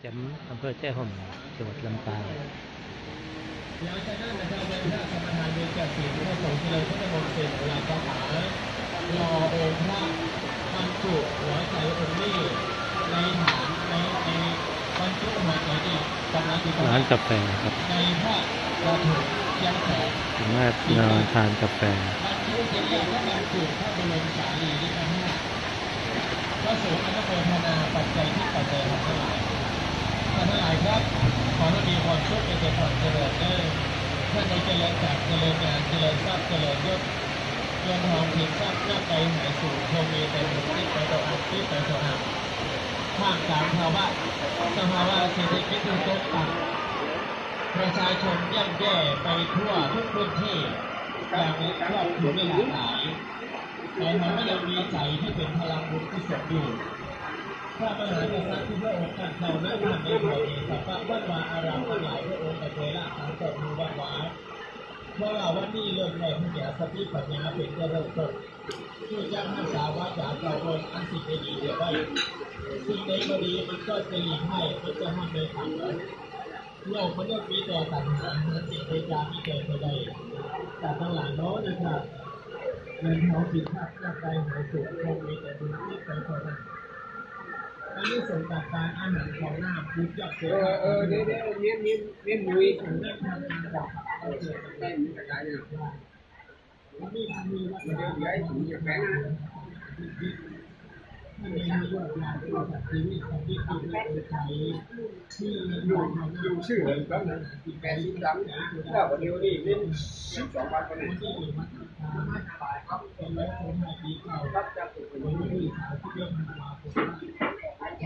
แจ่มอำเภอแจ้ห่มจังหวัดลำปางหลังจากนั้นนะครับเป็นพระสมทานเวรแก่ศีลพระสงฆ์เจริญพระมงคลเป็นหลักคาถารอองค์พระบรรจุหัวใจองค์นี้ในฐานในในบรรจุหัวใจอีกกำลังติดร้านกาแฟครับในพระกระถุกยังแสงสามารถนอนทานกาแฟบรรจุเสร็จแล้วก็บรรจุพระบรมสารีริกธาตุพระสงฆ์อนุโมทนาปัจจัยที่ปัจจัยทั้งหลาย ท่านทั้งหลายครับ ขอให้มีความสุขเป็นแต่ความเจริญเด้อท่านในเจริญจากเจริญงานเจริญทรัพย์เจริญยศเงินทองเพียงทรัพย์หน้าใจหายสูงคงมีแต่บุญที่ไปต่ออันที่ไปต่ออันท่ามกลางภาวะสภาวะเศรษฐกิจที่ตกต่ำประชาชนย่ำแย่ไปทั่วทุกพื้นที่อย่างนี้ครอบคลุมไม่หลากหลายแต่มันก็ยังมีใจที่เป็นพลังบุญที่สมอยู่ พระมหากษัตริย์ที่พระองค์ท่านเขาได้ทำในหัวเองสัพพะวัดวาอารามทั้งหลายพระองค์แต่เคยละสังเกตมูวัดวาเพราะว่าวันนี้เริ่มแรกที่จะสติปัญญาเป็นเริ่มต้นผู้จ้างรักษาวาจากเราบนอันสิ่งดีเดี๋ยวไว้สิ่งใดก็ดีมันก็จะหลีกให้มันจะห้ามในทางนั้โลกมันก็มีแต่ตัณหาหาสิ่งใดจามีแต่ตัวใดแต่ทั้งหลายโน้นนะครับเงินทองสินทรัพย์ร่างกายหายสุขคงมีแต่บุญที่ อันนี้ส่งจากการอาหารของหน้าพุทธเจเออเออเดี๋ยวเดี๋ยวเนี้ยเนี้ยเนี้ยมุ้ยผมได้ทำงานกับเอาเกิดได้มีกระจายเลยวันนี้ทำมีวัดเดี๋ยวเดี๋ยวไอ้ถุงจะแฝงนะที่มียอดงานที่จัดชีวิตของที่ทำในใช้ที่อยู่อยู่ชื่อเลยครับนะแปดสิบสามถ้าวันเดียวนี่เล่นสิบสองวันวันนี้ที่อยู่มัดทาครับเป็นแล้วคนไทยดีเก่ารับจากตัวคนวันนี้นี้สาวที่เรียกมา